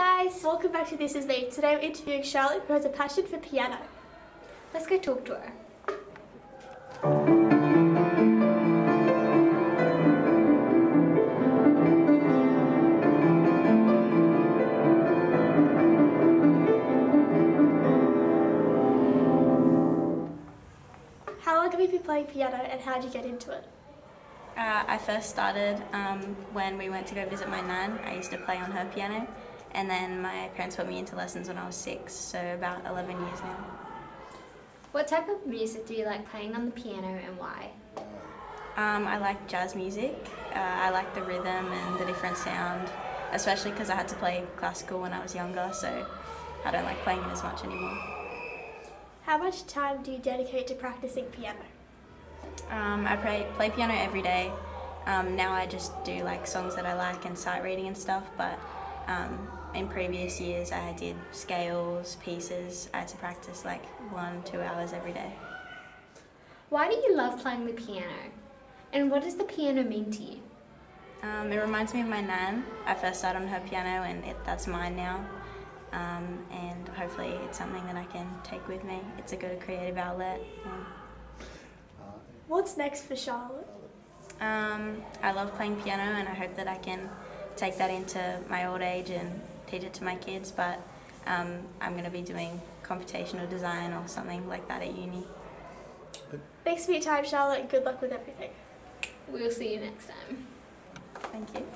guys! Welcome back to This Is Me. Today I'm interviewing Charlotte who has a passion for piano. Let's go talk to her. How long have you been playing piano and how did you get into it? Uh, I first started um, when we went to go visit my nan. I used to play on her piano, and then my parents put me into lessons when I was six, so about 11 years now. What type of music do you like playing on the piano and why? Um, I like jazz music. Uh, I like the rhythm and the different sound, especially because I had to play classical when I was younger, so I don't like playing it as much anymore. How much time do you dedicate to practicing piano? Um, I play, play piano every day. Um, now I just do like songs that I like and sight reading and stuff, but um, in previous years I did scales, pieces. I had to practice like one, two hours every day. Why do you love playing the piano? And what does the piano mean to you? Um, it reminds me of my nan. I first started on her piano and it, that's mine now. Um, and hopefully it's something that I can take with me. It's a good creative outlet. and- What's next for Charlotte? Um, I love playing piano and I hope that I can take that into my old age and teach it to my kids, but um, I'm going to be doing computational design or something like that at uni. Thanks for your time, Charlotte, and good luck with everything. We'll see you next time. Thank you.